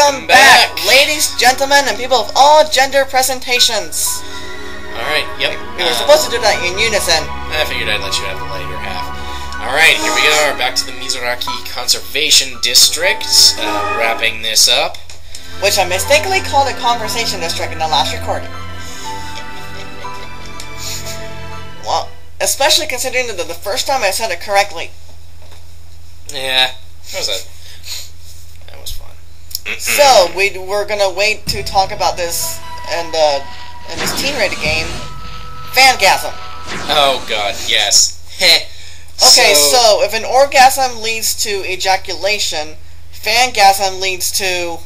Welcome, back, ladies, gentlemen, and people of all gender presentations. Alright, yep. We were uh, supposed to do that in unison. I figured I'd let you have the later half. Alright, here we are, back to the Mizuraki Conservation District. Uh, wrapping this up. Which I mistakenly called a conversation district in the last recording. Well, especially considering that the first time I said it correctly. Yeah, that was. That. So, we, we're gonna wait to talk about this and, uh, in this teen rated game, Fangasm. Oh god, yes. Okay, so, if an orgasm leads to ejaculation, Fangasm leads to...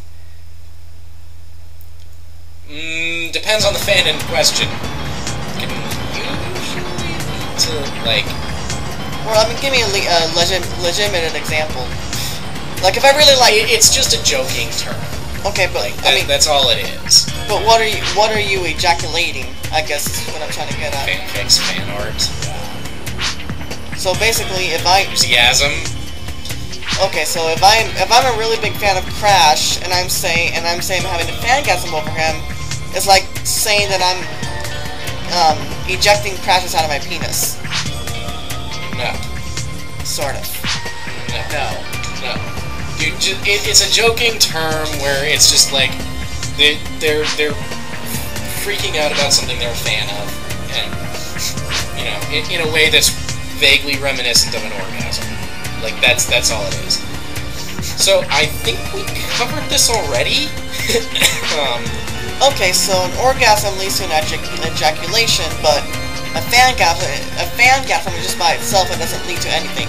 Mm, depends on the fan in question. Can usually to, like. Well, I mean, give me a le- uh, legit- legitimate example. Like, if I really like... It, it's just a joking term. Okay, but, Like, I that, mean, that's all it is. but what are you, what are you ejaculating, I guess is what I'm trying to get at. Fanfics, fan art, So basically, if I... enthusiasm. Okay, so if I'm if I'm a really big fan of Crash and I'm saying and I'm saying I'm having a fangasm over him, it's like saying that I'm um, ejecting Crashes out of my penis, No. sort of. No. No. Dude, ju- it, it's a joking term where it's just like they they're they're freaking out about something they're a fan of, and you know, in, in a way that's vaguely reminiscent of an orgasm. Like that's that's all it is. So I think we covered this already. um, Okay, so an orgasm leads to an ejac- ejaculation, but a fangasm a fangasm just by itself it doesn't lead to anything.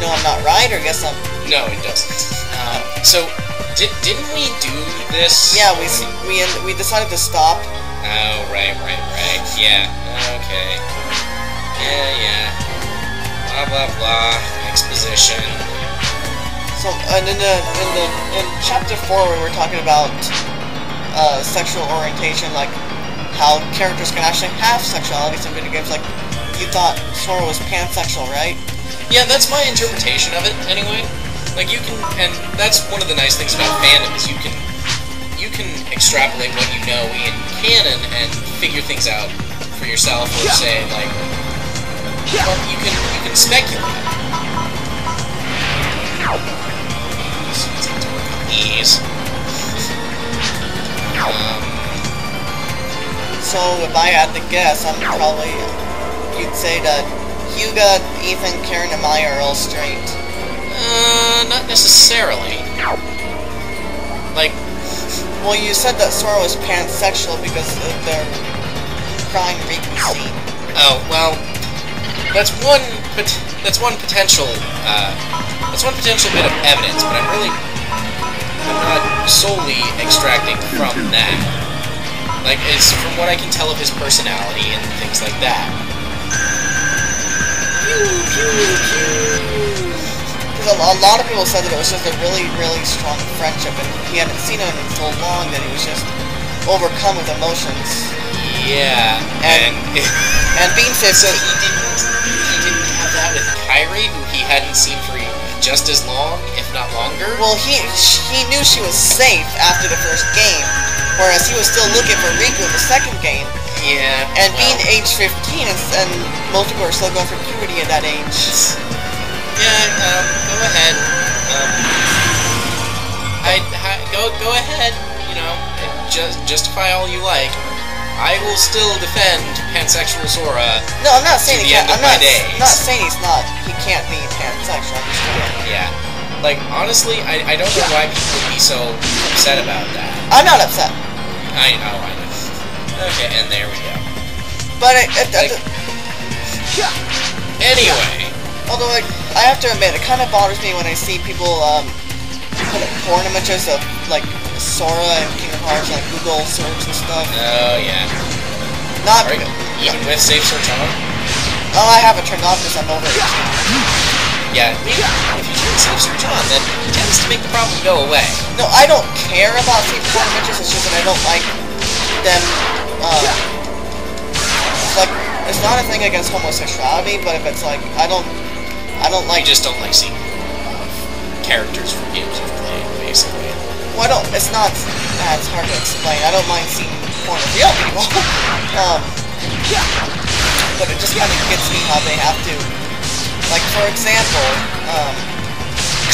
No, I'm not right, or guess I'm. no, it doesn't. Um, so did didn't we do this? Yeah, we we end- we decided to stop. Oh, right, right, right. Yeah, okay. Yeah, yeah. Blah, blah, blah. Exposition. So, and in the in the in chapter four, we were talking about uh, sexual orientation, like how characters can actually have sexualities in video games. Like you thought Sora was pansexual, right? Yeah, that's my interpretation of it, anyway. Like, you can, and that's one of the nice things about fandom, is you can, you can extrapolate what you know in canon and figure things out for yourself, or say, like, or you can, you can speculate. Ease. Um, So if I had to guess, I'm probably you'd say that Hyuga, Ethan, Karen, and Maya are all straight. Uh, not necessarily. Like, Well, you said that Sora was pansexual because of their crying scene. oh well, that's one. Pot- that's one potential. Uh, that's one potential bit of evidence, but I'm really, I'm not solely extracting from that. Like, it's from what I can tell of his personality and things like that. Because a, a lot of people said that it was just a really, really strong friendship, and he hadn't seen him in so long that he was just overcome with emotions. Yeah, And- and And Bean says, so he didn't. He didn't have that with Kairi, who he hadn't seen for just as long, if not longer. well, he he knew she was safe after the first game, whereas he was still looking for Riku in the second game. Yeah. And well, being age 15, and, and most people are still going through puberty at that age. Yeah, um, go ahead. Um, I, go go ahead. You know, just justify all you like. I will still defend pansexual Sora. No, I'm not saying he can't. I'm not, not saying he's not. He can't be pansexual. I'm just kidding. Yeah, like honestly, I, I don't know why people would be so upset about that. I'm not upset, I know, I know. Okay, and there we go. but it, it, Like- it- Anyway, although like, I have to admit, it kind of bothers me when I see people um, put up porn images of like Sora and Kingdom Hearts, like Google search and stuff. oh yeah. Not. Are you, even with safe search on? Oh, I have it turned off because I'm over it. Yeah, if you turn safe search on, then it tends to make the problem go away. No, I don't care about seeing porn images. It's just that I don't like them. Uh, it's like it's not a thing against homosexuality, but if it's like I don't, I don't like just don't like seeing of characters from games you've played, basically. Well, I don't. It's not as hard to explain. I don't mind seeing point of real people. um, but it just kind of gets me how they have to. Like for example, um,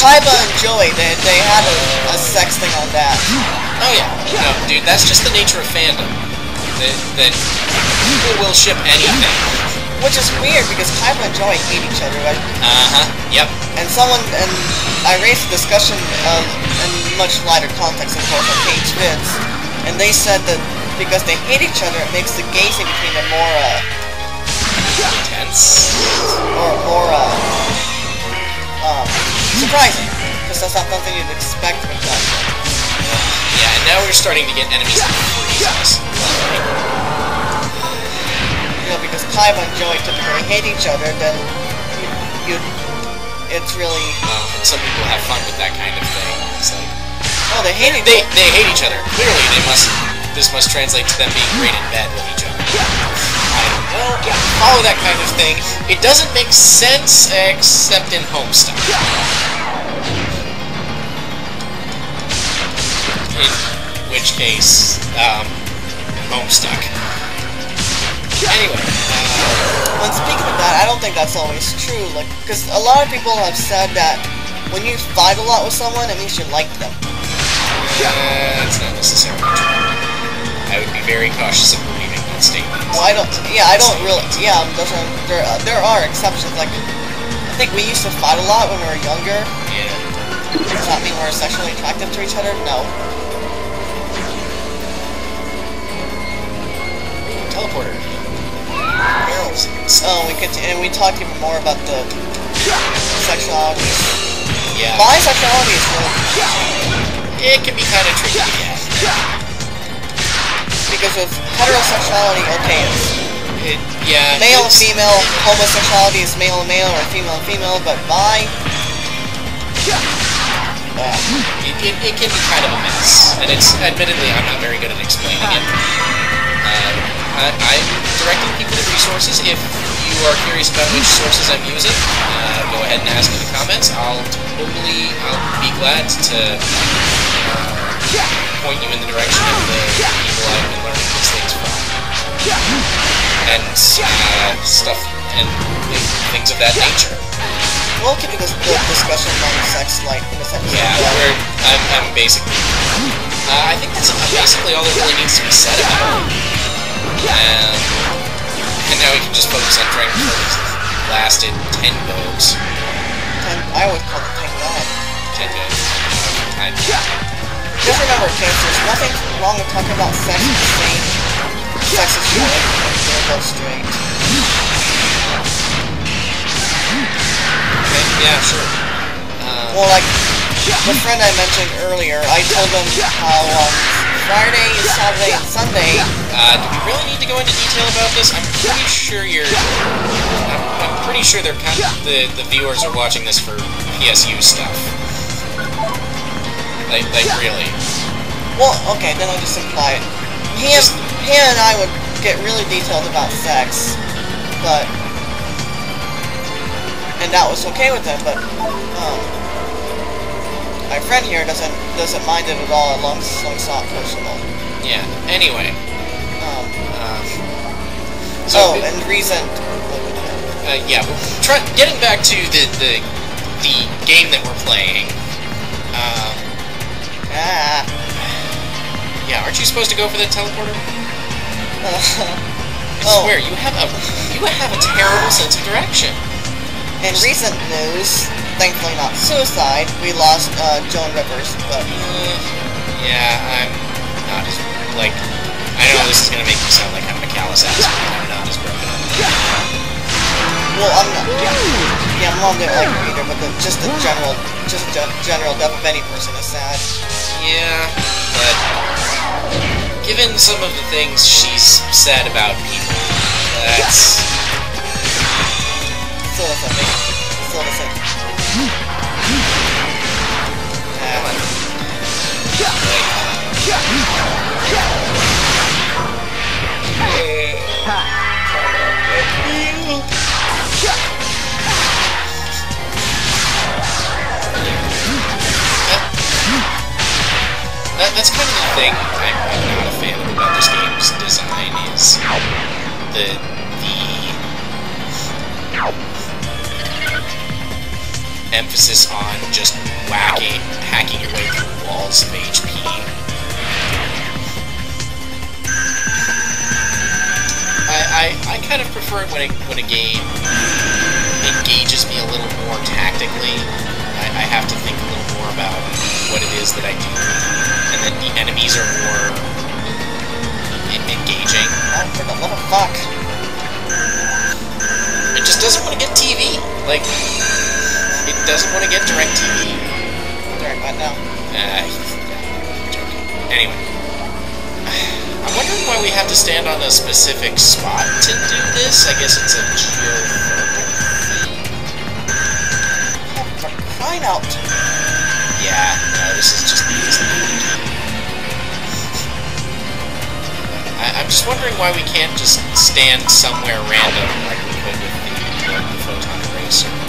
Kaiba and Joey, they they had a, a sex thing on that. Oh yeah, no, dude, that's just the nature of fandom. That, that people will ship anything. Which is weird because Kaiba and Joey hate each other, right? Uh huh. Yep. And someone, and I raised a discussion of, in much lighter context, of course, on Page Vids, and they said that because they hate each other, it makes the gazing between them more, uh, Intense. or more, uh, um, surprising. Because that's not something you'd expect from them. Yeah, and now we're starting to get enemies that freeze us. You know, because Kaiba and Joey typically hate each other, then you, you it's really, Well, and some people have fun with that kind of thing. It's like oh, they hate each they other. they hate each other. Clearly, they must. This must translate to them being great in bed with each other. I don't know. Follow that kind of thing. It doesn't make sense except in Homestuck. In which case, um, Homestuck. Anyway, uh, When speaking of that, I don't think that's always true. Like, because a lot of people have said that when you fight a lot with someone, it means you like them. that's not necessarily true. I would be very cautious of believing that statement. Well, I don't. Yeah, I don't really. Yeah, there. Uh, there are exceptions. Like, I think we used to fight a lot when we were younger. Yeah. Does that mean we're sexually attractive to each other? No. Teleporter. Oh, we could, and we talked even more about the sexuality. Yeah. Bisexuality is really It can be kind of tricky. Yeah. because with heterosexuality, okay, It, yeah. male and it's- female. Homosexuality is male and male or female and female, but bi. Uh, It, it, it can be kind of a mess, and it's admittedly I'm not very good at explaining it. Uh, I, I'm directing people to resources. If you are curious about which sources I'm using, uh, go ahead and ask in the comments. I'll totally, I'll be glad to uh, point you in the direction of the people I've been learning these things from, and uh, stuff and things of that nature. we'll keep this discussion on sex like in this episode. Yeah, we're, I'm, I'm basically. Uh, I think that's basically all that really needs to be said about it. Um, and now we can just focus on trying to kill these lasted 10 goes. Ten, I would call it ten god. 10 goes. Time. Just remember, kids, there's nothing wrong with talking about sex and saying sex is good and you're both straight. Okay, yeah, sure. Um, Well, like the friend I mentioned earlier, I told him how on Friday, Saturday, and Sunday, uh, do we really need to go into detail about this? I'm pretty sure you're. I'm, I'm pretty sure they're kind of, the the viewers are watching this for PSU stuff. Like, like really. well, okay, then I'll just imply it. He and, he and I would get really detailed about sex, but and that was okay with them, but um, friend here doesn't doesn't mind it at all as long as as long as it's not personal. Yeah. Anyway. Um, Um, oh, so, and reason. uh, yeah, try, getting back to the, the the game that we're playing. Um, Ah. yeah, aren't you supposed to go for the teleporter? I Oh. swear, you have a you have a terrible sense of direction. In recent news, thankfully not suicide, we lost uh, Joan Rivers, but Uh, yeah, I'm not as like. I know this is gonna make me sound like I'm a callous ass, but I'm not as broken up. well, I'm not. Yeah, I'm not like her either, but the, just the general, just the general death of any person is sad. Yeah, but given some of the things she's said about people, that's Still doesn't make. Still doesn't. That, that's kind of the thing I'm not a fan of about this game's design is the the emphasis on just whacking, hacking your way through walls of HP. I, I, I kind of prefer it when a, when a game engages me a little more tactically. I, I have to think a little more about what it is that I do, and then the enemies are more en- engaging. Oh, for the love of fuck. It just doesn't want to get TV. Like, doesn't want to get direct TV. During what now? Uh. Anyway. I'm wondering why we have to stand on a specific spot to do this. I guess it's a geothermal for out. Yeah, no, this is just this is I, I'm just wondering why we can't just stand somewhere random like we could with the, the, the photon eraser.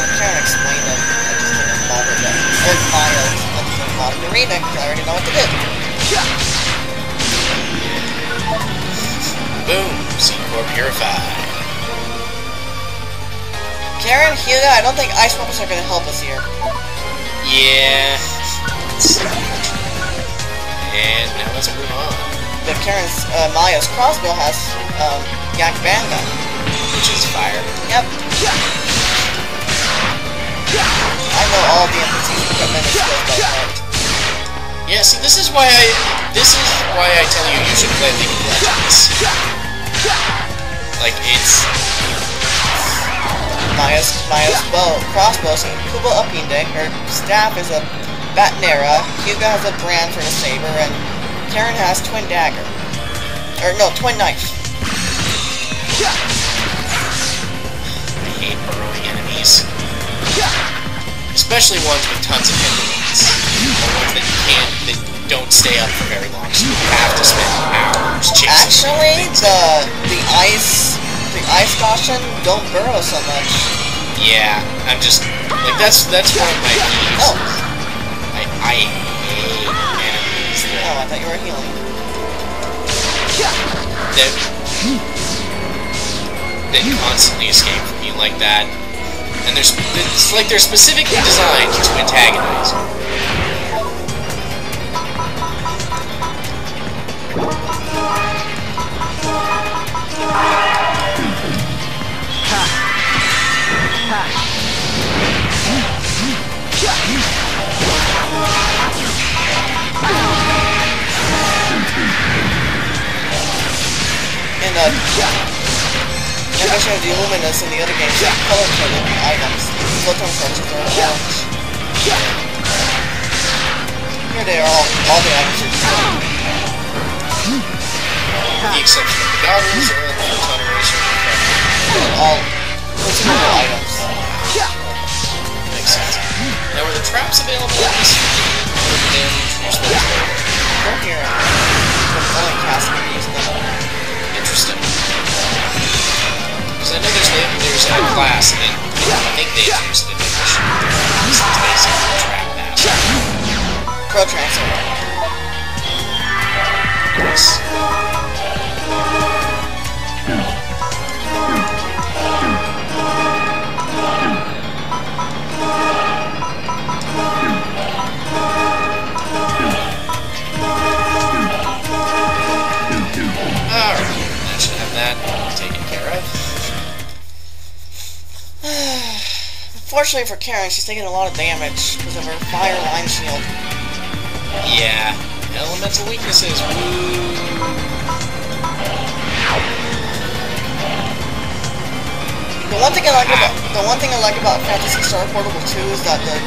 I can't explain it. I just didn't bother to. Or files. I just didn't bother to read it because I already know what to do. Boom! C-Core purified. Karen, Hyuga, I don't think ice weapons are going to help us here. Yeah. And now let's move on. But Karen's, uh, Maya's crossbow has, um, Yak Banga. Which is fire. Yep. I know all the NPC's equipment and skills by heart. Yeah, see, this is why I... This is why I tell you you should play League of Legends. Like, it's... Maya's, Maya's bow, crossbow is a Kubo Apinde, her staff is a Batnera, Hyuga has a brand for the saber, and Karen has Twin Dagger. Or, no, Twin Knife. I hate burrowing enemies. Especially ones with tons of hit points. Or ones that you can't... that don't stay up for very long, so you have to spend hours chasing Actually, the, the ice, the ice caution don't burrow so much. Yeah, I'm just... Like, that's that's one of my peeves. Oh, I, I hate enemies that oh, I thought you were healing. that that constantly escape from you like that. And there's it's like they're specifically designed to antagonize. you. Uh, In the, in addition to the Luminous in the other games, they color-coded items. Photon torches are orange. Here they are all, all the items are green. With the exception of the goggles and the eraser. All consumable items. Makes sense. Now, are the traps available taken care of. Unfortunately for Karen, she's taking a lot of damage because of her fire line shield. Yeah, elemental weaknesses. The one thing I like about the one thing I like about Phantasy Star Portable 2 is that the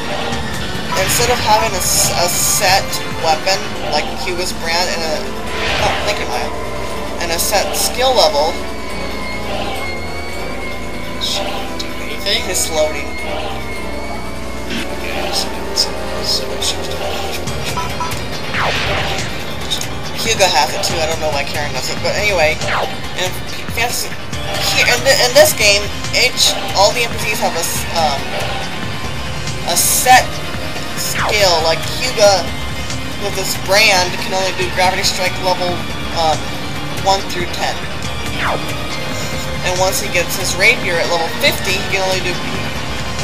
instead of having a, a set weapon like Hyuga's brand and a oh, thank you Maya, and a set skill level, Should I do anything? it's loading. Okay, so so it should do Hyuga has it too. I don't know why Karen does it, but anyway, in Phantasy here in, th in this game, each all the NPCs have a um, a set skill. Like Hyuga, with this brand, can only do Gravity Strike level um, 1 through 10. And once he gets his Rapier at level 50, he can only do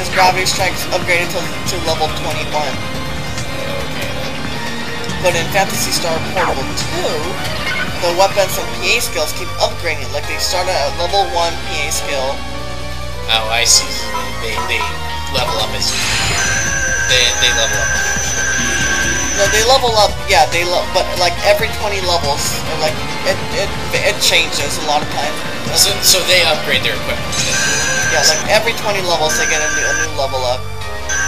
his Gravity Strikes upgraded to, to level 21. But in Phantasy Star Portable 2, the weapons and PA skills keep upgrading. Like they start at level 1 PA skill. Oh, I see. They, they level up as they, they level up. No, they level up. Yeah, they lo but like every 20 levels, like it, it it changes a lot of times. So, so they upgrade their equipment. Yeah, like every 20 levels they get a new, a new level up.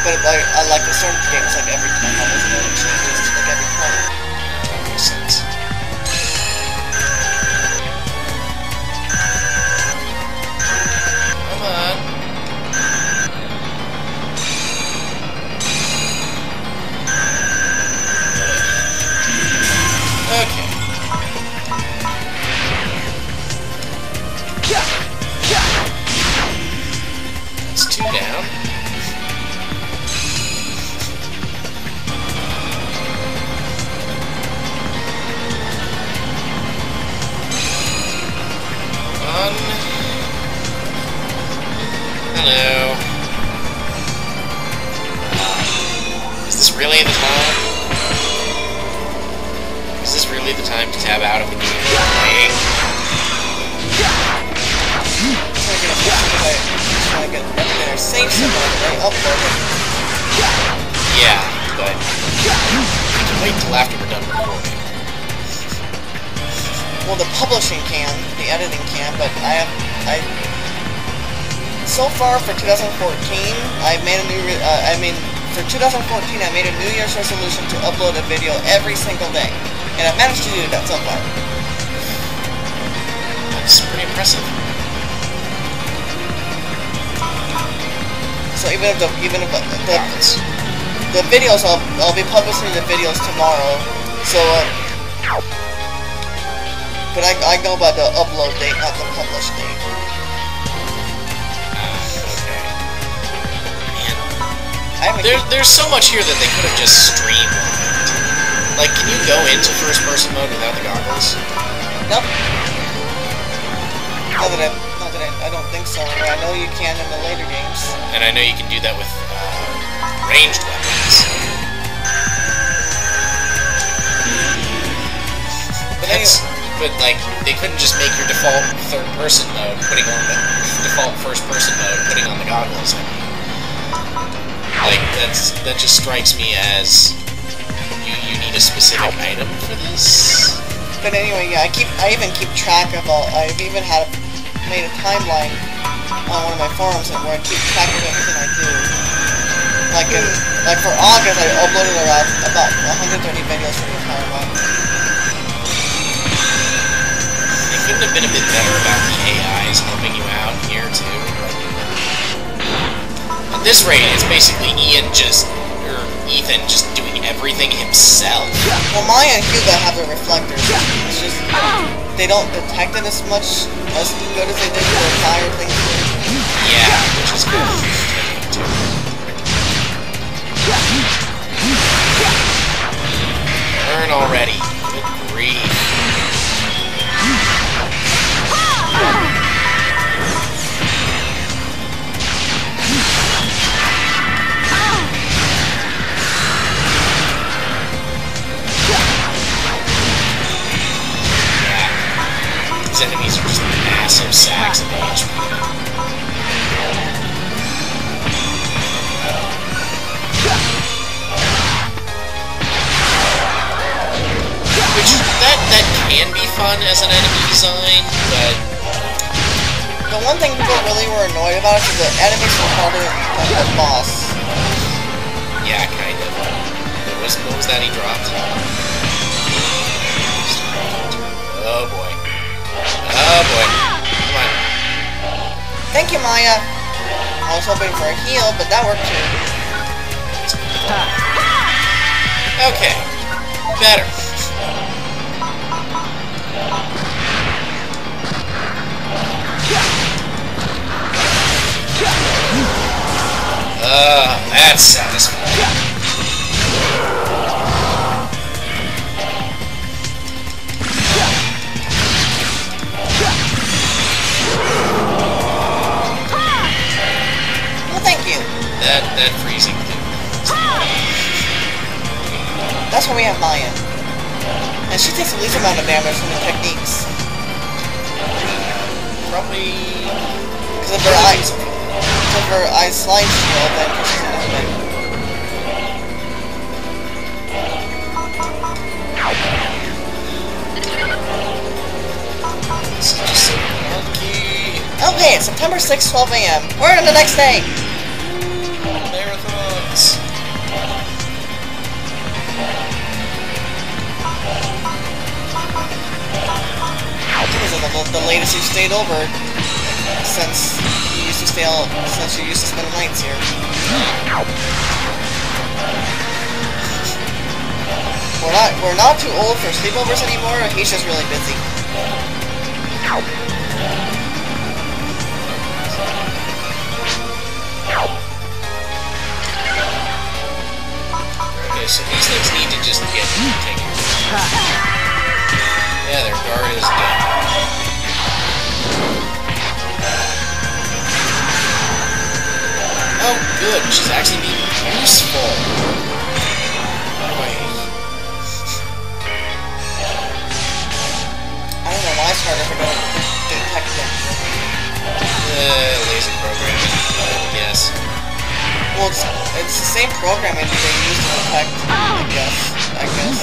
But like I like the start of the game, it's like every 10 levels it changes. Everything or save somewhere and they upload it. Yeah, but wait till after we're done recording. Well, the publishing can, the editing can, but I have I. So far for 2014, I made a new. Uh, I mean, for 2014, I made a New Year's resolution to upload a video every single day, and I've managed to do that so far. That's pretty impressive. So even if the even if the, the, the videos, I'll I'll be publishing the videos tomorrow. So, uh, but I I go by the upload date, not the publish date. Ah, okay. Man, I haven't. there, there's so much here that they could have just streamlined. Like, can you go into first-person mode without the goggles? Nope. Not that I, that I, I don't think so. I know you can in the later games. And I know you can do that with uh, ranged weapons. But That's, anyway, but like, they couldn't just make your default third-person mode, putting on the default first-person mode, putting on the goggles. I mean, like that's that just strikes me as you you need a specific item for this. but anyway, yeah. I keep, I even keep track of all. I've even had made a timeline on one of my forums where I keep track of everything I do. Like in, like for August, I uploaded around about 130 videos for the entire month. They couldn't have been a bit better about the AIs helping you out here too. At this rate, it's basically Ian just Ethan just doing everything himself. Well, Maya and Hyuga have the reflectors. It's just they don't detect it as much as good as they did with the fire things. Yeah, which is good. too. Burn already. Good grief. Enemies are just massive sacks of HP. Which that that can be fun as an enemy design, but The one thing people really were annoyed about is the enemies were harder than the boss. yeah, kind of. What was what was that he dropped? Oh boy. Oh boy. Come on. Thank you, Maya. I was hoping for a heal, but that worked too. Okay. Better. Uh, that's satisfying. That's why we have Maya. And she takes the least amount of damage from the techniques. Probably. Because of her ice, because of her ice line shield, then pushes it bit. This is just so. Okay, it's September 6th, 12 a.m. We're on the next day. This is the, the latest you've stayed over since you used to stay all, since you used to spend the nights here. We're not we're not too old for sleepovers anymore. He's just really busy. Okay, so these things need to just get taken. Yeah, their guard is down. Oh, good. She's actually being useful. Wait. I don't know why it's harder for them to detect them. Uh, laser programming. Yes. Well, it's, it's the same programming that they use to detect, I guess, I guess,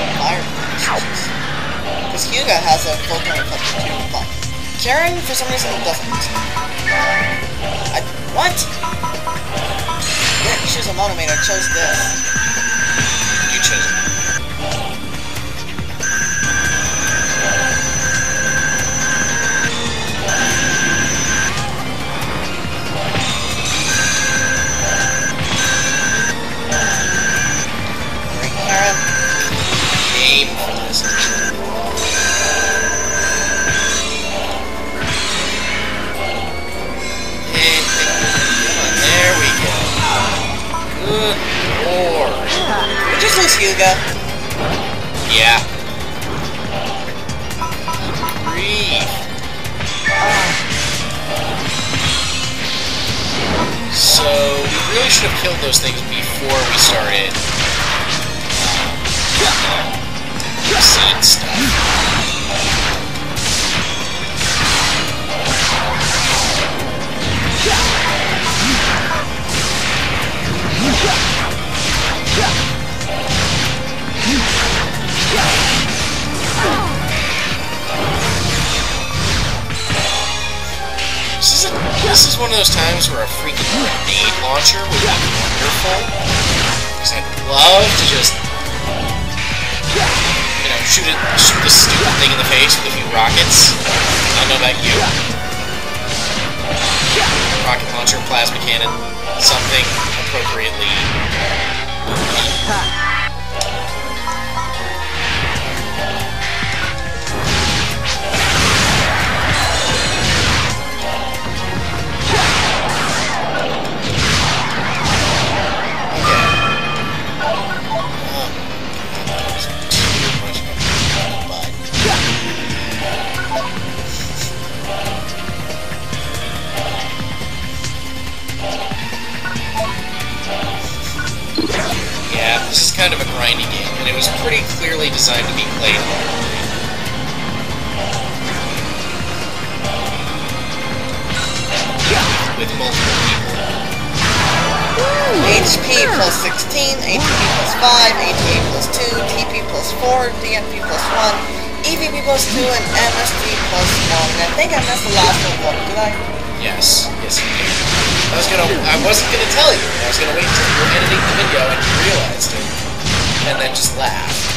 the fire. Because Hyuga has a photon reflector too, but Karen, for some reason, doesn't. I, what? Yeah, choose a monomator, chose this. Yeah. So, we really should have killed those things before we started um, stuff. Those times where a freaking grenade launcher would be wonderful. Because I'd love to just, you know, shoot, it, shoot this stupid thing in the face with a few rockets. I don't know about you. Rocket launcher, plasma cannon, something appropriately. Designed to be played. With multiple people. HP plus 16, HP plus 5, ATA plus 2, TP plus 4, DNP plus 1, EVP plus 2, and MSD plus 1. And I think I missed the last one. Did I? Yes, yes you did. I was gonna, I wasn't gonna tell you. I was gonna wait until you were editing the video and you realized it, and then just laugh.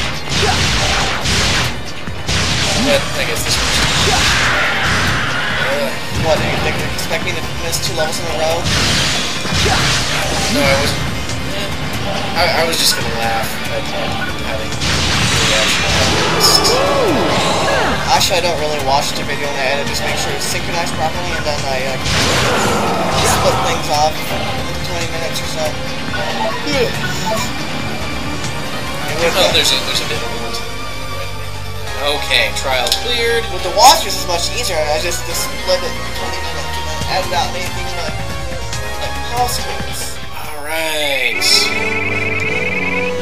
But I guess this. Uh, What, do you they expect me to miss two levels in a row? no, I eh, I, I was just gonna laugh at at having the reaction. Actually, I don't really watch the video when I edit, just make sure it's synchronized properly, and then I uh, split things off in 20 minutes or so. It would, Oh, uh, there's a there's a bit of Okay, trial cleared. with the watchers, it's much easier. I just, just split it in 20 minutes and then edit out anything like house queens. Alright.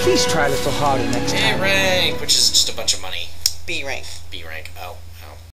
Please try a little harder next time. A rank, which is just a bunch of money. B rank. B rank. Oh.